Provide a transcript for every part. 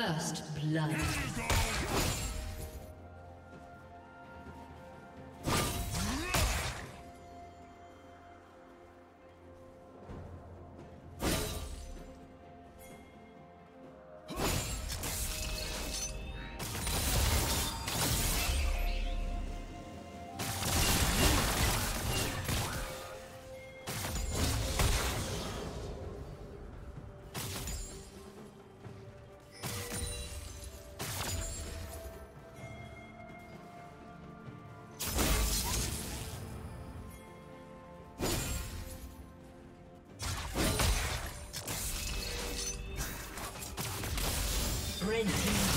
First blood. Red team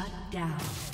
Shut down.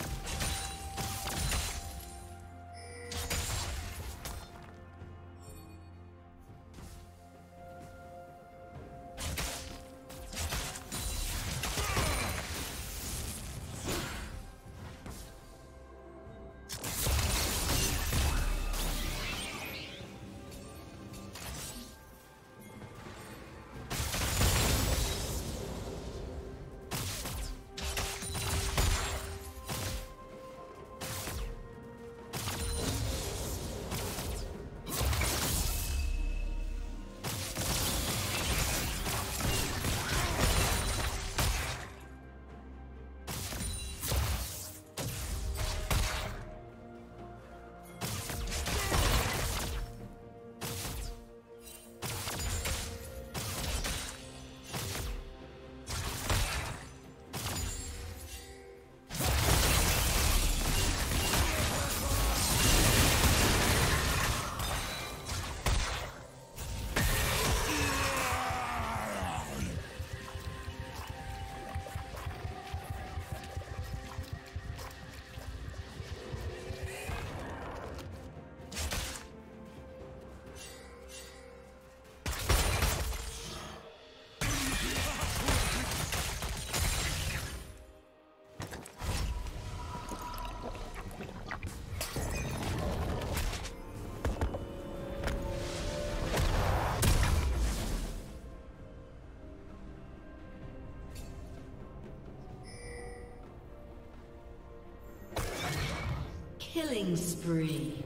Killing spree.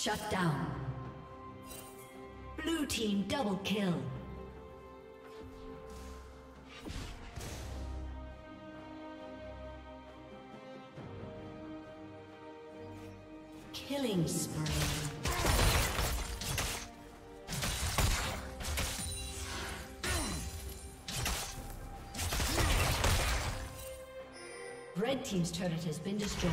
Shut down. Blue team double kill. Killing spree. Red Team's turret has been destroyed.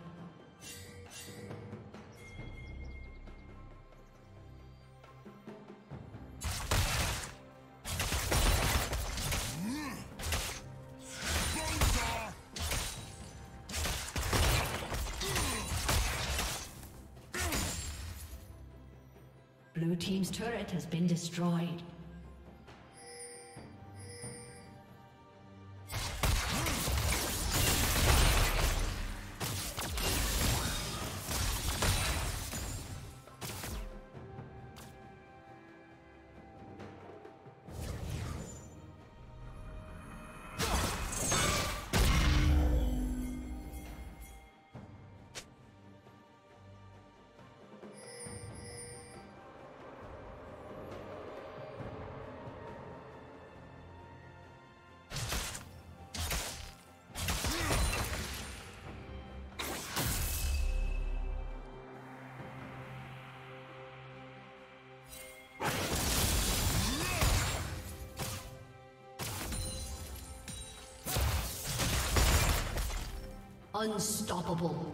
Has been destroyed. Unstoppable.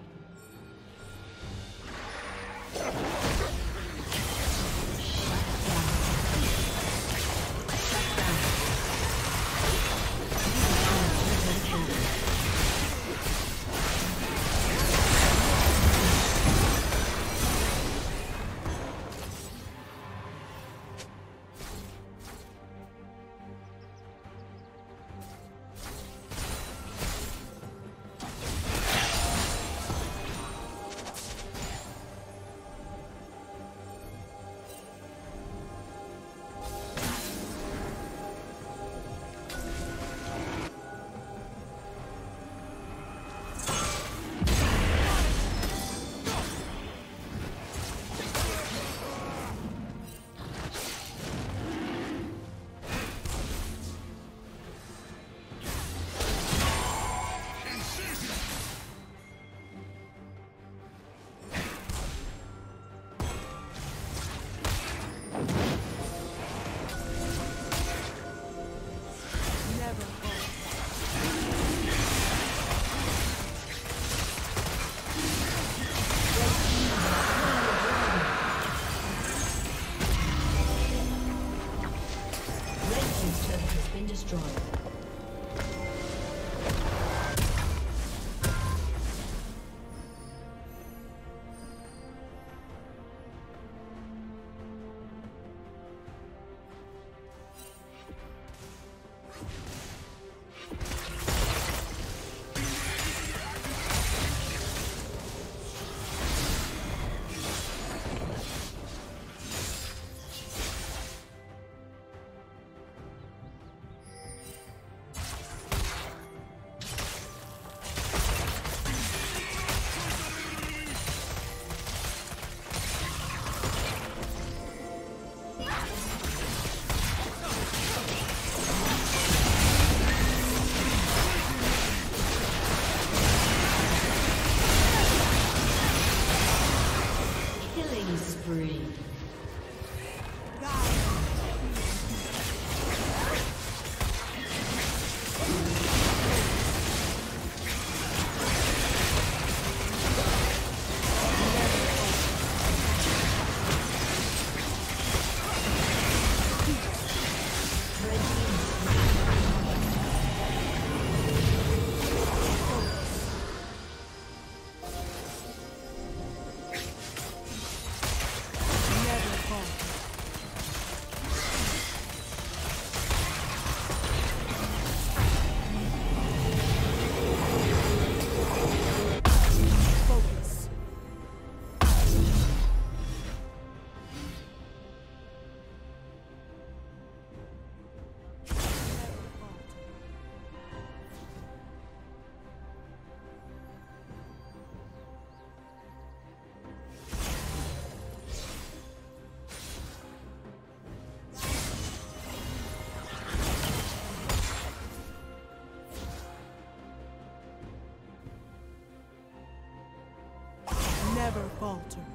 Falter.